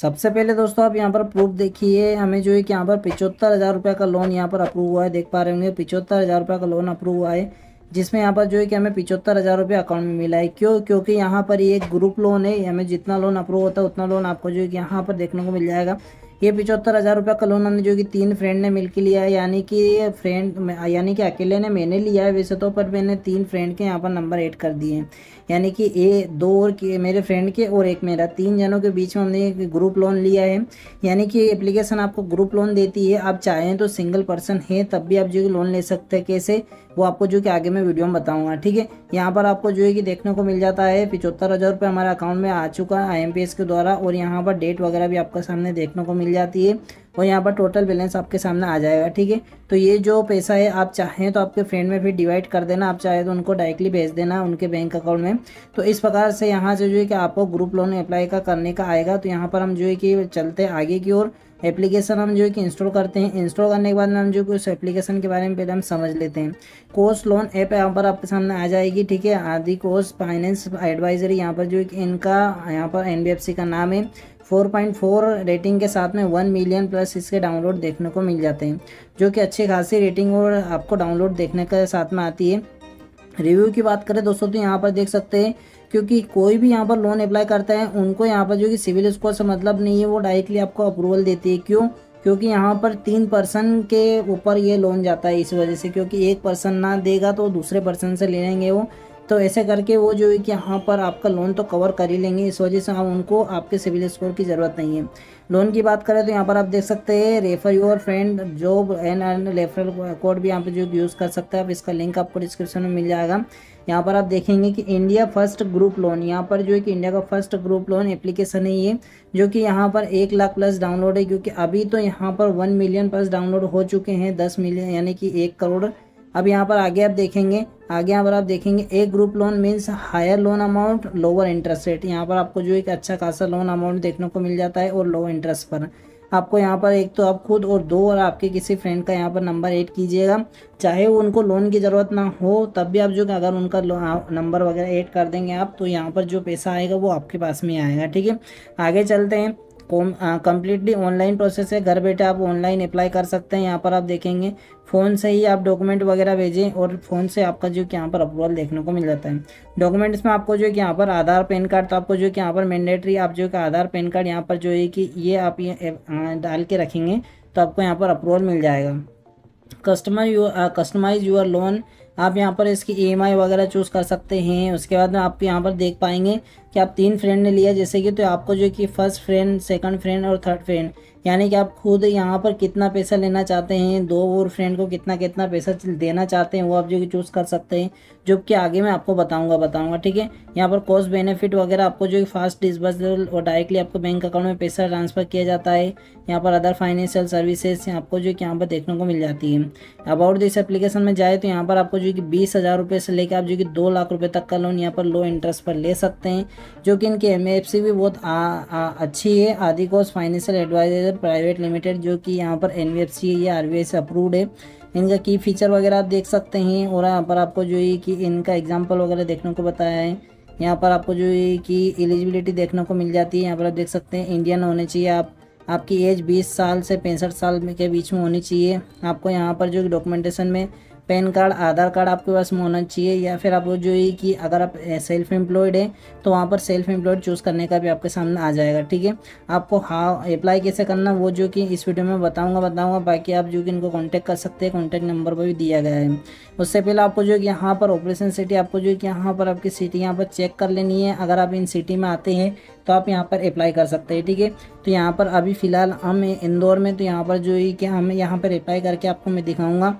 सबसे पहले दोस्तों आप यहाँ पर प्रूफ देखिए, हमें जो है कि यहाँ पर पिचहत्तर हज़ार रुपये का लोन यहाँ पर अप्रूव हुआ है, देख पा रहे होंगे, पिचहत्तर हज़ार रुपये का लोन अप्रूव हुआ है, जिसमें यहाँ पर जो है कि हमें पिचहत्तर हज़ार रुपये अकाउंट में मिला है। क्यों? क्योंकि यहाँ पर ये ग्रुप लोन है, हमें जितना लोन अप्रूव होता है, उतना लोन आपको जो है कि यहाँ पर देखने को मिल जाएगा। ये पिचहत्तर हज़ार रुपये का लोन हमने जो कि तीन फ्रेंड ने मिलकर लिया है, यानी कि फ्रेंड यानी कि अकेले ने मैंने लिया है, वैसे तो पर मैंने तीन फ्रेंड के यहाँ पर नंबर ऐड कर दिए हैं। यानी कि ए, दो और के, मेरे फ्रेंड के और एक मेरा। तीन जनों के बीच में हमने ग्रुप लोन लिया है। यानी कि एप्लीकेशन आपको ग्रुप लोन देती है। आप चाहें तो सिंगल पर्सन है, तब भी आप जो लोन ले सकते हैं। कैसे? वो आपको जो कि आगे मैं वीडियो में बताऊँगा, ठीक है? यहाँ पर आपको जो है कि देखने को मिल जाता है, पिचहत्तर हज़ार रुपये हमारे अकाउंट में आ चुका है आईएमपीएस के द्वारा। और यहाँ पर डेट वगैरह भी आपका सामने देखने को मिल जाती है और यहाँ पर टोटल बैलेंस आपके सामने आ जाएगा, ठीक है? तो ये जो पैसा है, आप चाहें तो आपके फ्रेंड में फिर डिवाइड कर देना, आप चाहें तो उनको डायरेक्टली भेज देना उनके बैंक अकाउंट में। तो इस प्रकार से यहाँ से जो है कि आपको ग्रुप लोन अप्लाई का करने का आएगा। तो यहाँ पर हम जो है कि चलते आगे की ओर। एप्लीकेशन हम जो है कि इंस्टॉल करते हैं। इंस्टॉल करने के बाद हम जो कि उस एप्लीकेशन के बारे में पहले हम समझ लेते हैं। कोर्स लोन ऐप यहाँ पर आपके सामने आ जाएगी, ठीक है? आदि कोर्स फाइनेंस एडवाइजरी यहाँ पर जो है इनका, यहाँ पर एनबीएफसी का नाम है। 4.4 रेटिंग के साथ में 1 मिलियन प्लस इसके डाउनलोड देखने को मिल जाते हैं, जो कि अच्छी खासी रेटिंग और आपको डाउनलोड देखने के साथ में आती है। रिव्यू की बात करें, दोस्तों तो यहाँ पर देख सकते हैं, क्योंकि कोई भी यहाँ पर लोन अप्लाई करता है, उनको यहाँ पर जो कि सिविल स्कोर से मतलब नहीं है, वो डायरेक्टली आपको अप्रूवल देती है। क्यों? क्योंकि यहाँ पर तीन पर्सन के ऊपर ये लोन जाता है इस वजह से, क्योंकि एक पर्सन ना देगा तो दूसरे पर्सन से ले लेंगे वो। तो ऐसे करके वो जो है कि यहाँ पर आपका लोन तो कवर कर ही लेंगे, इस वजह से हम उनको, आपके सिविल स्कोर की ज़रूरत नहीं है। लोन की बात करें तो यहाँ पर आप देख सकते हैं refer your friend job and and referral code भी यहाँ पर जो यूज़ कर सकते हैं, आप इसका लिंक आपको डिस्क्रिप्शन में मिल जाएगा। यहाँ पर आप देखेंगे कि इंडिया फ़र्स्ट ग्रुप लोन यहाँ पर जो है कि इंडिया का फ़र्स्ट ग्रुप लोन एप्लीकेशन है ये, जो कि यहाँ पर एक लाख प्लस डाउनलोड है, क्योंकि अभी तो यहाँ पर वन मिलियन प्लस डाउनलोड हो चुके हैं, दस मिलियन यानी कि एक करोड़। अब यहाँ पर आगे आप देखेंगे, आगे यहाँ पर आप देखेंगे, एक group loan means higher loan amount lower interest rate यहाँ पर आपको जो एक अच्छा खासा लोन अमाउंट देखने को मिल जाता है और लो इंटरेस्ट पर. आपको यहाँ पर एक तो आप खुद और दो और आपके किसी फ्रेंड का यहाँ पर नंबर ऐड कीजिएगा. चाहे उनको लोन की ज़रूरत ना हो, तब भी आप जो अगर उनका नंबर वगैरह ऐड कर देंगे आप तो यहाँ पर जो पैसा आएगा वो आपके पास में आएगा, ठीक है? आगे चलते हैं. कम्प्लीटली ऑनलाइन प्रोसेस है। घर बैठे आप ऑनलाइन अप्लाई कर सकते हैं। यहाँ पर आप देखेंगे फ़ोन से ही आप डॉक्यूमेंट वगैरह भेजें और फ़ोन से आपका जो कि यहाँ पर अप्रूवल देखने को मिल जाता है। डॉक्यूमेंट्स में आपको जो कि यहाँ पर आधार पैन कार्ड तो आपको जो कि यहाँ पर मैंडेटरी आप जो कि आधार पैन कार्ड यहाँ पर जो है कि ये आप ये डाल के रखेंगे तो आपको यहाँ पर अप्रूवल मिल जाएगा। Customer you customise your loan आप यहाँ पर इसकी ईएमआई वगैरह चूज़ कर सकते हैं। उसके बाद में आप यहाँ पर देख पाएँगे कि आप तीन फ्रेंड ने लिया, जैसे कि तो आपको जो कि फ़र्स्ट फ्रेंड सेकंड फ्रेंड और थर्ड फ्रेंड यानी कि आप खुद यहाँ पर कितना पैसा लेना चाहते हैं, दो और फ्रेंड को कितना कितना पैसा देना चाहते हैं, वो आप जो कि चूज़ कर सकते हैं, जो कि आगे मैं आपको बताऊँगा बताऊँगा, ठीक है? यहाँ पर कॉस्ट बेनिफिट वगैरह आपको जो फास्ट डिस्बर्सल और डायरेक्टली आपको बैंक अकाउंट में पैसा ट्रांसफ़र किया जाता है। यहाँ पर अदर फाइनेंशियल सर्विसेज़ आपको जो कि यहाँ पर देखने को मिल जाती है। अबाउट दिस एप्लीकेशन में जाए तो यहाँ पर आपको जो कि बीस हज़ार रुपये से लेकर आप जो कि दो लाख रुपये तक का लोन यहाँ पर लो इंटरेस्ट पर ले सकते हैं। जो कि इनकी एम भी बहुत आ, आ, अच्छी है। आदि कोस फाइनेंशियल एडवाइजर प्राइवेट लिमिटेड जो कि यहाँ पर एन है ये आर से अप्रूव्ड है। इनका की फीचर वगैरह आप देख सकते हैं और यहाँ पर आपको जो है कि इनका एग्ज़ाम्पल वगैरह देखने को बताया है। यहाँ पर आपको जो है कि एलिजिबिलिटी देखने को मिल जाती है। यहाँ पर आप देख सकते हैं इंडियन होने चाहिए आप। आपकी एज 20 साल से पैंसठ साल के बीच में होनी चाहिए। आपको यहाँ पर जो डॉक्यूमेंटेशन में पैन कार्ड, आधार कार्ड आपके पास में होना चाहिए या फिर आप जो है कि अगर आप सेल्फ एम्प्लॉयड हैं तो वहाँ पर सेल्फ एम्प्लॉयड चूज़ करने का भी आपके सामने आ जाएगा, ठीक है? आपको हाँ अप्लाई कैसे करना, वो जो कि इस वीडियो में बताऊँगा बताऊँगा, बाकी आप जो कि इनको कॉन्टैक्ट कर सकते हैं कॉन्टैक्ट नंबर पर भी दिया गया है। उससे पहले आपको जो कि यहाँ पर ऑपरेशन सिटी आपको जो है कि यहाँ पर आपकी सिटी यहाँ पर चेक कर लेनी है। अगर आप इन सिटी में आते हैं तो आप यहाँ पर अप्लाई कर सकते हैं, ठीक है? तो यहाँ पर अभी फ़िलहाल हम इंदौर में तो यहाँ पर जो है कि हम यहाँ पर अप्लाई करके आपको मैं दिखाऊँगा।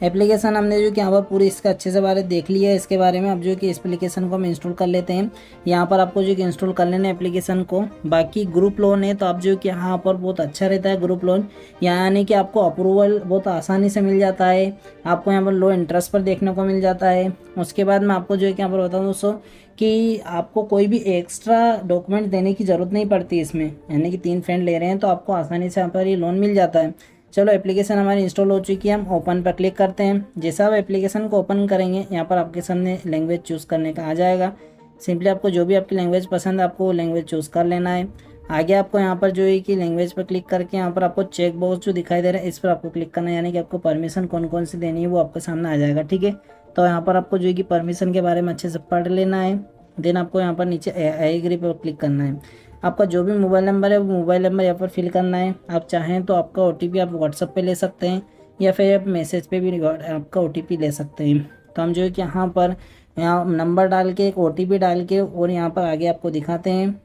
एप्लीकेशन हमने जो कि यहाँ पर पूरी इसका अच्छे से बारे देख लिया है, इसके बारे में अब जो कि इस एप्लीकेशन को हम इंस्टॉल कर लेते हैं। यहाँ पर आपको जो कि इंस्टॉल कर लेना है एप्लीकेशन को। बाकी ग्रुप लोन है तो आप जो कि यहाँ पर बहुत अच्छा रहता है ग्रुप लोन यहाँ यानी कि आपको अप्रूवल बहुत आसानी से मिल जाता है। आपको यहाँ पर लो इंटरेस्ट पर देखने को मिल जाता है। उसके बाद मैं आपको जो है कि यहाँ पर बताऊँ दोस्तों कि आपको कोई भी एक्स्ट्रा डॉक्यूमेंट देने की ज़रूरत नहीं पड़ती इसमें। यानी कि तीन फ्रेंड ले रहे हैं तो आपको आसानी से यहाँ पर ये लोन मिल जाता है। चलो एप्लीकेशन हमारी इंस्टॉल हो चुकी है। हम ओपन पर क्लिक करते हैं। जैसा आप एप्लीकेशन को ओपन करेंगे, यहाँ पर आपके सामने लैंग्वेज चूज़ करने का आ जाएगा। सिंपली आपको जो भी आपकी लैंग्वेज पसंद है, आपको वो लैंग्वेज चूज़ कर लेना है। आगे आपको यहाँ पर जो है कि लैंग्वेज पर क्लिक करके यहाँ पर आपको चेक बॉक्स जो दिखाई दे रहा है, इस पर आपको क्लिक करना है। यानी कि आपको परमिशन कौन कौन सी देनी है, वो आपके सामने आ जाएगा, ठीक है? तो यहाँ पर आपको जो है कि परमिशन के बारे में अच्छे से पढ़ लेना है। देन आपको यहाँ पर नीचे एग्री पर क्लिक करना है। आपका जो भी मोबाइल नंबर है, वो मोबाइल नंबर यहाँ पर फिल करना है। आप चाहें तो आपका ओटीपी आप व्हाट्सअप पर ले सकते हैं, या फिर आप मैसेज पे भी आपका ओटीपी ले सकते हैं। तो हम जो है कि यहाँ पर यहाँ नंबर डाल के, एक ओ डाल के, और यहाँ पर आगे आपको दिखाते हैं।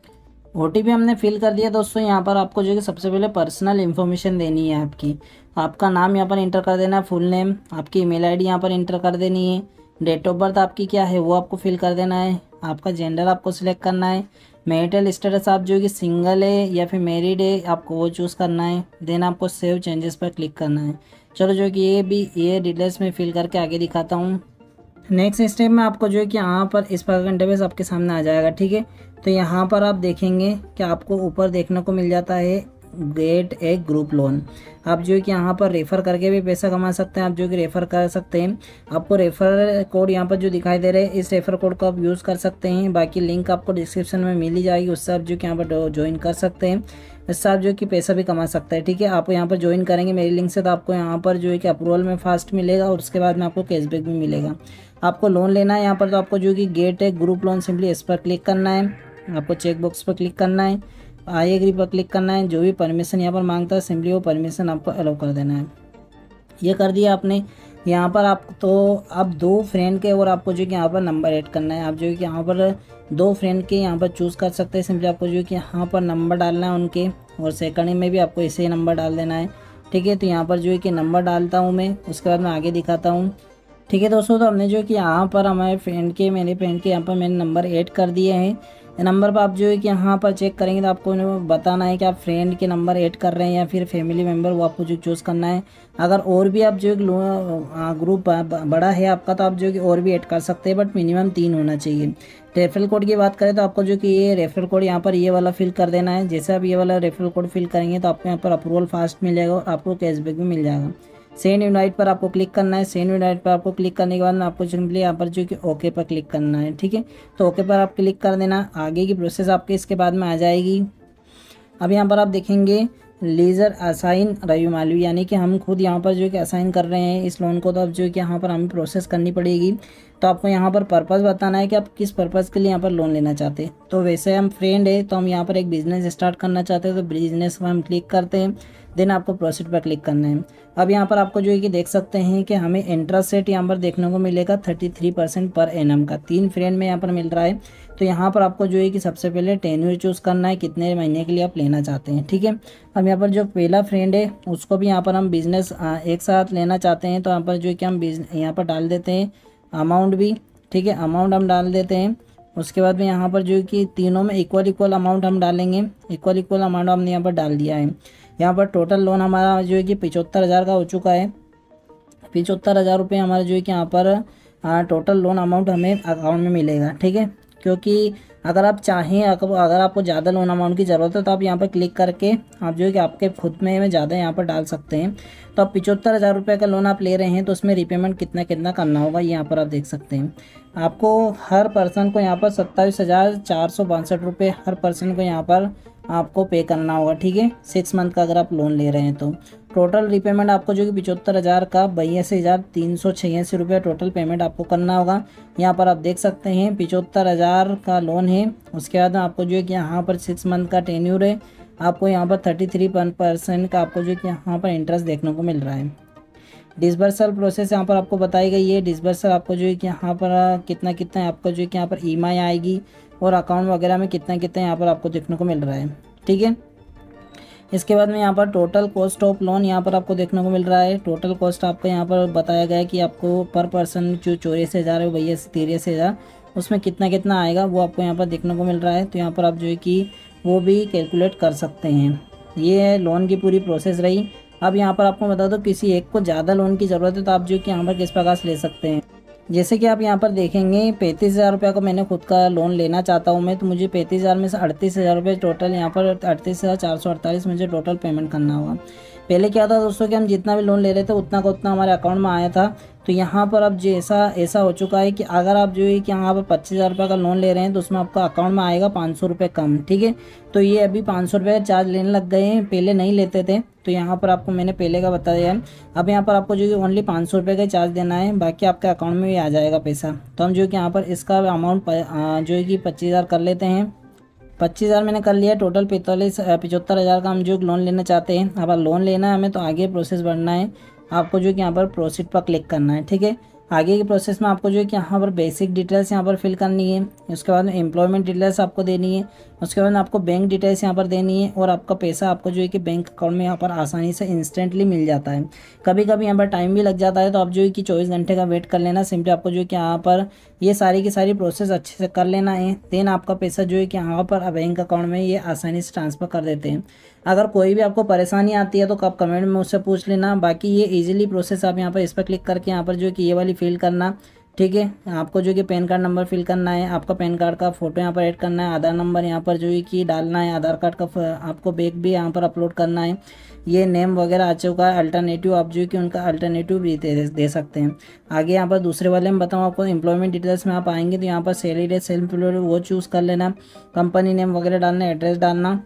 ओटीपी हमने फिल कर दिया दोस्तों, यहाँ पर आपको जो है सबसे पहले पर्सनल इन्फॉर्मेशन देनी है आपकी। आपका नाम यहाँ पर इंटर कर देना है फुल नेम आपकी ईमेल आईडी यहाँ पर इंटर कर देनी है। डेट ऑफ़ बर्थ आपकी क्या है, वो आपको फिल कर देना है। आपका जेंडर आपको सिलेक्ट करना है। मेरिटल स्टेटस आप जो कि सिंगल है या फिर मेरिड है, आपको वो चूज़ करना है। देन आपको सेव चेंजेस पर क्लिक करना है। चलो जो कि ये भी, ये डिटेल्स में फिल करके आगे दिखाता हूँ। नेक्स्ट स्टेप में आपको जो है कि यहाँ पर इस प्रकार का इंटरफेस आपके सामने आ जाएगा, ठीक है? तो यहाँ पर आप देखेंगे कि आपको ऊपर देखने को मिल जाता है। गेट ए ग्रुप लोन आप जो कि यहाँ पर रेफ़र करके भी पैसा कमा सकते हैं, आप जो कि रेफ़र कर सकते हैं। आपको रेफ़र कोड यहाँ पर जो दिखाई दे रहे हैं, इस रेफ़र कोड को आप यूज़ कर सकते हैं। बाकी लिंक आपको डिस्क्रिप्शन में मिल जाएगी, उससे आप जो कि यहाँ पर ज्वाइन कर सकते हैं। इससे आप जो कि पैसा भी कमा सकते हैं, ठीक है? आप यहाँ पर ज्वाइन करेंगे मेरी लिंक से तो आपको यहाँ पर जो है कि अप्रूवल में फास्ट मिलेगा और उसके बाद में आपको कैशबैक भी मिलेगा। आपको लोन लेना है यहाँ पर तो आपको जो कि गेट है ग्रुप लोन सिंपली इस पर क्लिक करना है। आपको चेक बॉक्स पर क्लिक करना है। आई एग्री पर क्लिक करना है। जो भी परमिशन यहाँ पर माँगता है सिंपली वो परमिशन आपको अलाउ कर देना है। ये कर दिया आपने। यहाँ पर आप तो अब दो फ्रेंड के और आपको जो कि यहाँ पर नंबर ऐड करना है। आप जो कि यहाँ पर दो फ्रेंड के यहाँ पर चूज़ कर सकते हैं। सिंपली आपको जो कि यहाँ पर नंबर डालना है उनके। और सेकंड में भी आपको ही नंबर डाल देना है। ठीक है तो यहाँ पर जो है कि नंबर डालता हूँ मैं। उसके बाद मैं आगे दिखाता हूँ। ठीक है, दोस्तों तो हमने जो कि यहाँ पर हमारे फ्रेंड के, मेरे फ्रेंड के यहाँ पर मैंने नंबर ऐड कर दिए हैं। नंबर पर आप जो है कि यहाँ पर चेक करेंगे तो आपको बताना है कि आप फ्रेंड के नंबर ऐड कर रहे हैं या फिर फैमिली मेंबर वो आपको जो चूज़ करना है। अगर और भी आप जो ग्रुप बड़ा है आपका तो आप जो कि और भी ऐड कर सकते हैं बट मिनिमम तीन होना चाहिए। रेफरल कोड की बात करें तो आपको जो कि ये रेफरल कोड यहाँ पर ये वाला फिल कर देना है। जैसे आप ये वाला रेफरल कोड फिल करेंगे तो आपको यहाँ पर अप्रूवल फास्ट मिलेगा और आपको कैशबैक भी मिल जाएगा। सेंड यूनाइट पर आपको क्लिक करना है। सेंड यूनाइट पर आपको क्लिक करने के बाद आपको सिंपली यहाँ पर जो कि ओके पर क्लिक करना है, ठीक है? तो ओके पर आप क्लिक कर देना। आगे की प्रोसेस आपके इसके बाद में आ जाएगी। अब यहाँ पर आप देखेंगे लेज़र असाइन रवि मालवी यानी कि हम खुद यहाँ पर जो कि असाइन कर रहे हैं इस लोन को तो अब जो कि यहाँ पर हमें प्रोसेस करनी पड़ेगी। तो आपको यहाँ पर पर्पज़ बताना है कि आप किस पर्पज़ के लिए यहाँ पर लोन लेना चाहते हैं तो वैसे हम फ्रेंड है तो हम यहाँ पर एक बिज़नेस स्टार्ट करना चाहते हैं तो बिज़नेस पर हम क्लिक करते हैं देन आपको प्रोसीड पर क्लिक करना है अब यहाँ पर आपको जो है कि देख सकते हैं कि हमें इंटरेस्ट रेट यहाँ पर देखने को मिलेगा थर्टी थ्री परसेंट पर एन का तीन फ्रेंड में यहाँ पर मिल रहा है तो यहाँ पर आपको जो है कि सबसे पहले टेन्यूर चूज़ करना है कितने महीने के लिए आप लेना चाहते हैं ठीक है अब यहाँ पर जो पहला फ्रेंड है उसको भी यहाँ पर हम बिज़नेस एक साथ लेना चाहते हैं तो यहाँ पर जो है कि हम यहाँ पर डाल देते हैं अमाउंट भी, ठीक है, अमाउंट हम डाल देते हैं। उसके बाद में यहाँ पर जो कि तीनों में इक्वल इक्वल अमाउंट हम डालेंगे। इक्वल इक्वल अमाउंट हमने यहाँ पर डाल दिया है। यहाँ पर टोटल लोन हमारा जो है कि पिचहत्तर हज़ार का हो चुका है। पिचहत्तर हज़ार रुपये हमारा जो है कि यहाँ पर टोटल लोन अमाउंट हमें अकाउंट में मिलेगा, ठीक है? क्योंकि अगर आप चाहें अगर आपको ज़्यादा लोन अमाउंट की ज़रूरत है तो आप यहाँ पर क्लिक करके आप जो है कि आपके खुद में ज़्यादा यहाँ पर डाल सकते हैं। तो आप पिचहत्तर हज़ार रुपये का लोन आप ले रहे हैं तो उसमें रिपेमेंट कितना कितना करना होगा यहाँ पर आप देख सकते हैं। आपको हर पर्सन को यहाँ पर सत्ताईस हज़ार चार सौ बासठ रुपये हर पर्सन को यहाँ पर आपको पे करना होगा, ठीक है? सिक्स मंथ का अगर आप लोन ले रहे हैं तो। टोटल रिपेमेंट आपको जो कि पिचहत्तर हज़ार का बयासी हज़ार तीन सौ छियासी रुपये टोटल पेमेंट आपको करना होगा। यहाँ पर आप देख सकते हैं, पिचहत्तर हज़ार का लोन है। उसके बाद आपको जो है कि यहाँ पर सिक्स मंथ का टेन्यूर है। आपको यहाँ पर थर्टी थ्री परसेंट का आपको जो है कि यहाँ पर इंटरेस्ट देखने को मिल रहा है। डिसबर्सल प्रोसेस यहाँ पर आपको बताई गई है। डिसबर्सल आपको जो है कि यहाँ पर कितना कितना आपको जो है कि यहाँ पर ईएमआई आएगी और अकाउंट वगैरह में कितना कितना यहाँ पर आपको देखने को मिल रहा है। ठीक है? इसके बाद में यहाँ पर टोटल कॉस्ट ऑफ़ लोन यहाँ पर आपको देखने को मिल रहा है। टोटल कॉस्ट आपको यहाँ पर बताया गया है कि आपको पर पर्सन जो चौरासी हज़ार है भैया तिरासी हज़ार, उसमें कितना कितना आएगा, वो आपको यहाँ पर देखने को मिल रहा है। तो यहाँ पर आप जो है कि वो भी कैलकुलेट कर सकते हैं। ये लोन की पूरी प्रोसेस रही। अब यहाँ पर आपको बता दो, किसी एक को ज़्यादा लोन की ज़रूरत है तो आप जो कि यहाँ पर किस प्रकार से ले सकते हैं? जैसे कि आप यहाँ पर देखेंगे, पैंतीस हज़ार रुपये का मैंने खुद का लोन लेना चाहता हूँ मैं तो मुझे पैंतीस हज़ार में से अड़तीस हज़ार रुपये टोटल यहाँ पर अड़तीस हज़ार चार सौ अड़तालीस मुझे टोटल पेमेंट करना होगा। पहले क्या था दोस्तों कि हम जितना भी लोन ले रहे थे, उतना का उतना हमारे अकाउंट में आया था। तो यहाँ पर अब जो ऐसा ऐसा हो चुका है कि अगर आप जो है कि यहाँ पर पच्चीस हज़ार रुपये का लोन ले रहे हैं तो उसमें आपका अकाउंट में आएगा पाँच सौ रुपये कम, ठीक है? तो ये अभी पाँच सौ रुपये का चार्ज लेने लग गए हैं, पहले नहीं लेते थे। तो यहाँ पर आपको मैंने पहले का बताया है अब यहाँ पर आपको जो है ओनली पाँच सौ रुपये का चार्ज देना है, बाकी आपके अकाउंट में भी आ जाएगा पैसा। तो हम जो है कि यहाँ पर इसका अमाउंट जो है कि पच्चीस हज़ार कर लेते हैं। पच्चीस हज़ार मैंने कर लिया। टोटल पैंतालीस पचहत्तर हज़ार का हम जो लोन लेना चाहते हैं। अब लोन लेना है, हमें तो आगे प्रोसेस बढ़ना है। आपको जो कि यहाँ पर प्रोसीड पर क्लिक करना है, ठीक है? आगे के प्रोसेस में आपको जो है कि यहाँ पर बेसिक डिटेल्स यहाँ पर फिल करनी है, उसके बाद में एम्प्लॉयमेंट डिटेल्स आपको देनी है, उसके बाद आपको बैंक डिटेल्स यहाँ पर देनी है और आपका पैसा आपको जो है कि बैंक अकाउंट में यहाँ पर आसानी से इंस्टेंटली मिल जाता है। कभी कभी यहाँ पर टाइम भी लग जाता है तो आप जो है कि चौबीस घंटे का वेट कर लेना सिंपली आपको जो है कि यहाँ पर ये सारी की सारी प्रोसेस अच्छे से कर लेना है देन आपका पैसा जो है कि यहाँ पर बैंक अकाउंट में ये आसानी से ट्रांसफ़र कर देते हैं। अगर कोई भी आपको परेशानी आती है तो आप कमेंट में मुझसे पूछ लेना। बाकी ये इजीली प्रोसेस आप यहाँ पर इस पर क्लिक करके यहाँ पर जो कि ये वाली फिल करना ठीक है? आपको जो कि पैन कार्ड नंबर फिल करना है आपका पैन कार्ड का फ़ोटो यहाँ पर ऐड करना है आधार नंबर यहाँ पर जो है कि डालना है आधार कार्ड का आपको बैग भी यहाँ पर अपलोड करना है। ये नेम वगैरह आ चुका है अल्टरनेटिव आप जो है कि उनका अल्टरनेटिव भी दे, दे सकते हैं। आगे यहाँ पर दूसरे वाले में बताऊँ आपको एम्प्लॉयमेंट डिटेल्स में आप आएँगे तो यहाँ पर सैलरी डेट सेल्फ एम्प्लॉय वो चूज़ कर लेना। कंपनी नेम वगैरह डालना एड्रेस डालना।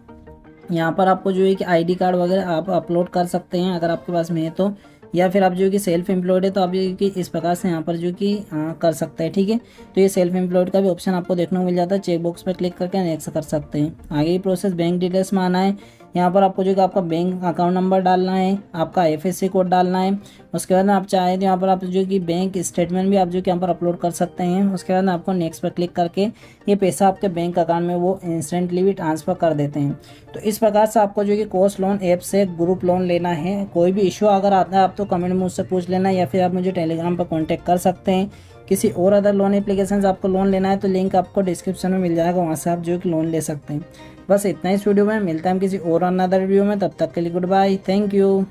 यहाँ पर आपको जो है कि आईडी कार्ड वगैरह आप अपलोड कर सकते हैं अगर आपके पास में है तो या फिर आप जो कि सेल्फ एम्प्लॉयड है तो आप जो कि इस प्रकार से यहाँ पर जो कि कर सकते हैं, ठीक है? तो ये सेल्फ एम्प्लॉयड का भी ऑप्शन आपको देखने को मिल जाता है। चेकबॉक्स पर क्लिक करके नेक्स्ट कर सकते हैं। आगे प्रोसेस बैंक डिटेल्स में आना है। यहाँ पर आपको जो आपका बैंक अकाउंट नंबर डालना है, आपका एफ़ कोड डालना है, उसके बाद आप चाहें तो यहाँ पर आप जो कि बैंक स्टेटमेंट भी आप जो कि यहाँ पर अपलोड कर सकते हैं, उसके बाद आपको नेक्स्ट पर क्लिक करके ये पैसा आपके बैंक अकाउंट में वो इंस्टेंटली भी ट्रांसफ़र कर देते हैं। तो इस प्रकार से आपको जो कि कोर्स लोन ऐप से ग्रुप लोन लेना है, कोई भी इशू अगर आता है आप तो कमेंट में मुझसे पूछ लेना या फिर आप मुझे टेलीग्राम पर कॉन्टैक्ट कर सकते हैं। किसी और अदर लोन एप्लीकेशन आपको लोन लेना है तो लिंक आपको डिस्क्रिप्शन में मिल जाएगा, वहाँ से आप जो कि लोन ले सकते हैं। बस इतना ही इस वीडियो में, मिलता है किसी और अनदर वीडियो में, तब तक के लिए गुड बाय थैंक यू